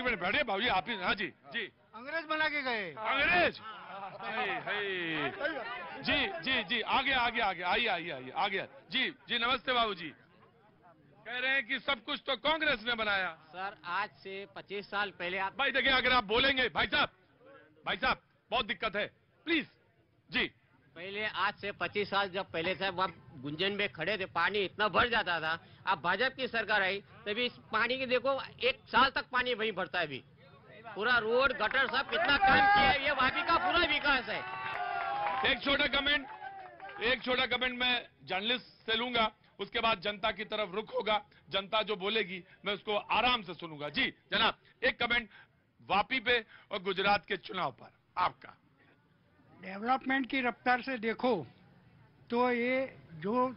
एक मिनट बैठिए भाभी आप ही हाँ जी जी। अंग्रेज़ बना के गए। अंग्रेज़। जी जी जी आगे आगे आगे आइए आइए आइए आगे। जी जी नमस्ते बाबू जी कह रहे हैं कि सब कुछ तो कांग्रेस ने बनाया। सर आज से 25 साल पहले आप भाई देखिए अगर आप बोलेंगे भाई साहब भाई साहब बहुत दिक्कत है प्लीज़ जी। पहले आज से 25 साल जब पहले थे वहाँ गुंजन में खड़े थे पानी इतना भर जाता था। अब भाजपा की सरकार आई तभी इस पानी की देखो एक साल तक पानी वहीं भरता है अभी। पूरा रोड गटर सब कितना काम किया है ये वापी का पूरा विकास है। एक छोटा कमेंट एक छोटा कमेंट मैं जर्नलिस्ट से लूँगा उसके बाद जनता की तरफ़ रुख होगा जनता जो बोलेगी मैं उसको आराम से सुनूँगा। जी जनाब एक कमेंट वापी पे और गुजरात के चुनाव पर आपका। डेवलपमेंट की रफ्तार से देखो तो ये जो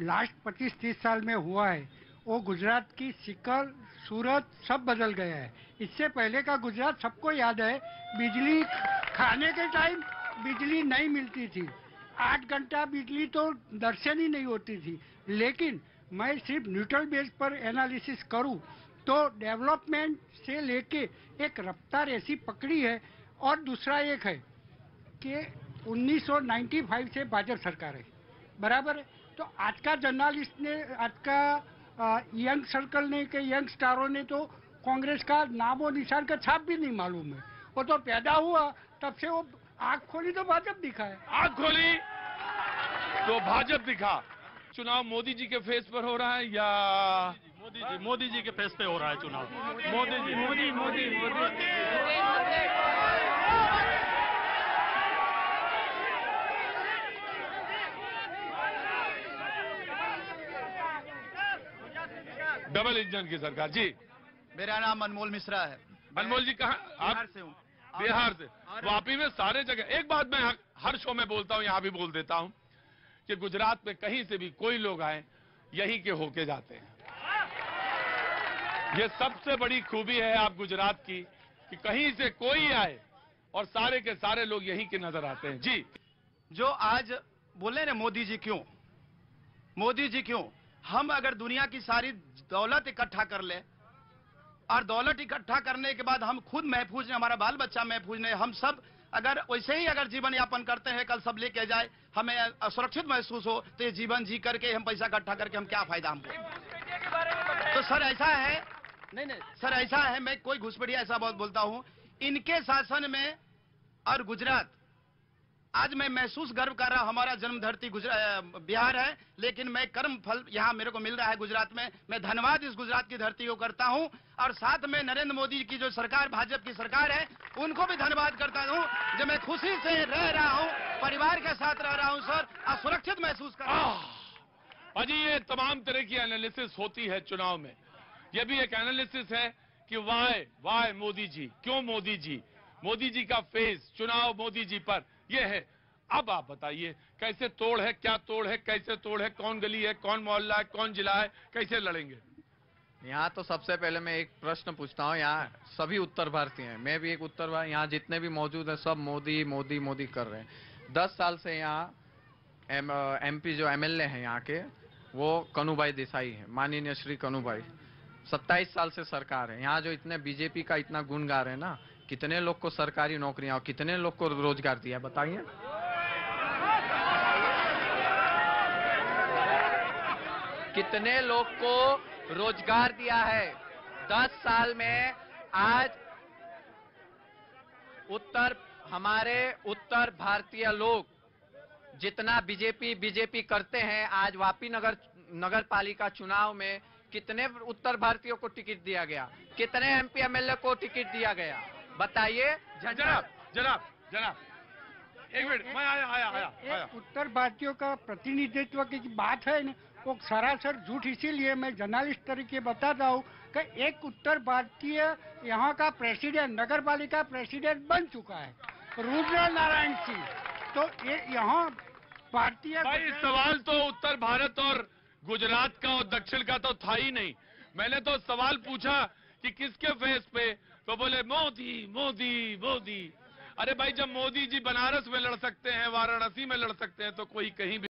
लास्ट 25-30 साल में हुआ है, वो गुजरात की सिकल, सूरत सब बदल गया है। इससे पहले का गुजरात सबको याद है, बिजली खाने के टाइम बिजली नहीं मिलती थी। आठ घंटा बिजली तो दर्शन ही नहीं होती थी। लेकिन मैं सिर्फ़ न्यूट्रल बेस पर एनालिसिस करूँ तो डेवलपमेंट से लेके एक रफ्तार ऐसी पकड़ी है, और दूसरा एक है कि 1995 से भाजपा सरकार है। बराबर है? तो आज का जर्नलिस्ट ने आज का यंग सर्कल ने के यंग स्टारों ने तो कांग्रेस का नाम और निशान का छाप भी नहीं मालूम है। वो तो पैदा हुआ तब से वो आग खोली तो भाजपा दिखा है। आग खोली तो भाजपा दिखा। चुनाव मोदी जी के फेस पर हो रहा है या मोदी जी मोदी जी के फेस पे हो रहा है चुनाव। मोदी जी मोदी मोदी मोदी। डबल इंजन की सरकार जी। मेरा नाम अनमोल मिश्रा है। अनमोल जी कहा बिहार से हूँ। बिहार से। वापी में सारे जगह एक बात मैं हर शो में बोलता हूँ यहाँ भी बोल देता हूँ कि गुजरात में कहीं से भी कोई लोग आए यहीं के होके जाते हैं। ये सबसे बड़ी खूबी है आप गुजरात की कि कहीं से कोई आए और सारे के सारे लोग यहीं के नज़र आते हैं। जी। जो आज बोले ना मोदी जी क्यों? मोदी जी क्यों? हम अगर दुनिया की सारी दौलत इकट्ठा कर ले, और दौलत इकट्ठा करने के बाद हम खुद महफूज नहीं हमारा बाल बच्चा महफूज नहीं, हम सब अगर वैसे ही अगर जीवन यापन करते हैं, कल सब लेके जाए, हमें असुरक्षित महसूस हो तो ये जीवन जी करके, हम पैसा इकट्ठा करके हम क्या फ़ायदा हमको? तो सर, ऐसा है, नहीं नहीं, सर, ऐसा है, मैं कोई घुसपड़िया ऐसा बहुत बोलता हूँ, इनके शासन में और गुजरात आज मैं महसूस गर्व कर रहा हमारा जन्म धरती बिहार है, लेकिन मैं कर्म फल यहाँ मेरे को मिल रहा है गुजरात में। मैं धन्यवाद इस गुजरात की धरती को करता हूँ, और साथ में नरेंद्र मोदी की जो सरकार, भाजपा की सरकार है, उनको भी धन्यवाद करता हूँ, जो मैं खुशी से रह रहा हूँ, परिवार के साथ रह रहा हूँ, सर और सुरक्षित महसूस कर रहा हूँ। अजी, ये तमाम तरह की एनालिसिस होती है चुनाव में। ये भी एक एनालिसिस है कि वाय वाय मोदी जी, क्यों मोदी जी? मोदी जी का फेस चुनाव मोदी जी पर। ये है। अब आप बताइए, कैसे तोड़ है, क्या तोड़ है, कैसे तोड़ है, कौन गली है, कौन मोहल्ला है, कौन जिला है, कैसे लड़ेंगे? यहाँ तो सबसे पहले मैं एक प्रश्न पूछता हूँ, यहाँ सभी उत्तर भारतीय हैं। मैं भी एक उत्तर भारत यहाँ जितने भी मौजूद हैं, सब मोदी मोदी मोदी कर रहे हैं। दस साल से यहाँ एम एमपी जो एमएलए हैं यहाँ के, वो कनुभाई देसाई हैं, माननीय श्री कनुभाई। सत्ताईस साल से सरकार है। यहाँ जो इतने बीजेपी का इतना गुण गा रहे हैं ना कितने लोग को सरकारी नौकरियाँ और कितने लोग को रोज़गार दिया बताइए। कितने लोग को रोज़गार दिया है? दस साल में आज उत्तर, हमारे उत्तर भारतीय लोग जितना बीजेपी बीजेपी करते हैं, आज वापी नगर नगर पालिका चुनाव में कितने उत्तर भारतीयों को टिकट दिया गया? कितने एमपी, एमएलए को टिकट दिया गया? बताइए जनाब जनाब। जनाब एक मिनट मैं आया आया आया आया। उत्तर भारतीयों का प्रतिनिधित्व की बात है ना वो सरासर झूठ इसीलिए मैं जर्नलिस्ट तरीके बताता हूँ कि एक उत्तर भारतीय यहाँ का प्रेसिडेंट नगर पालिका प्रेसिडेंट बन चुका है रुद्र नारायण सिंह। तो ये यहाँ भारतीय भाई सवाल तो उत्तर भारत और गुजरात का और दक्षिण का तो था ही नहीं। मैंने तो सवाल पूछा कि किसके फेस पे तो बोले, मोदी मोदी मोदी। अरे भाई, जब मोदी जी बनारस में लड़ सकते हैं, वाराणसी में लड़ सकते हैं तो कोई कहीं भी